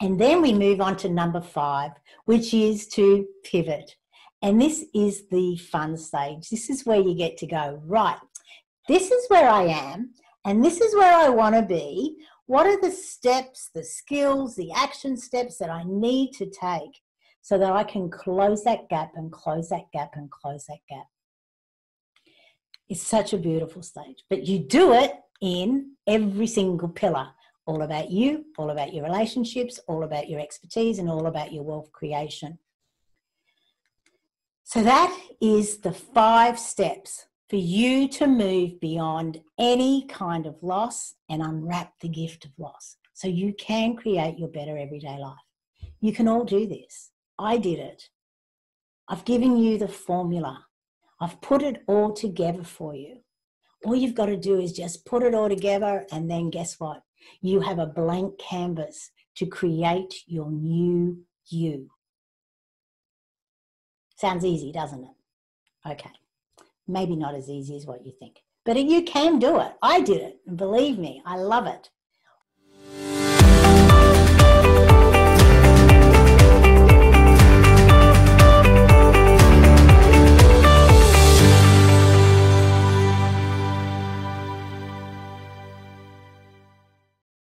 And then we move on to number five, which is to pivot. And this is the fun stage. This is where you get to go, right, this is where I am, and this is where I want to be. What are the steps, the skills, the action steps that I need to take so that I can close that gap and close that gap and close that gap? It's such a beautiful stage, but you do it in every single pillar all about you, all about your relationships, all about your expertise, and all about your wealth creation. So, that is the five steps for you to move beyond any kind of loss and unwrap the gift of loss so you can create your better everyday life. You can all do this. I did it. I've given you the formula, I've put it all together for you. All you've got to do is just put it all together, and then guess what? You have a blank canvas to create your new you. Sounds easy, doesn't it? Okay. Maybe not as easy as what you think, but you can do it. I did it, believe me, I love it.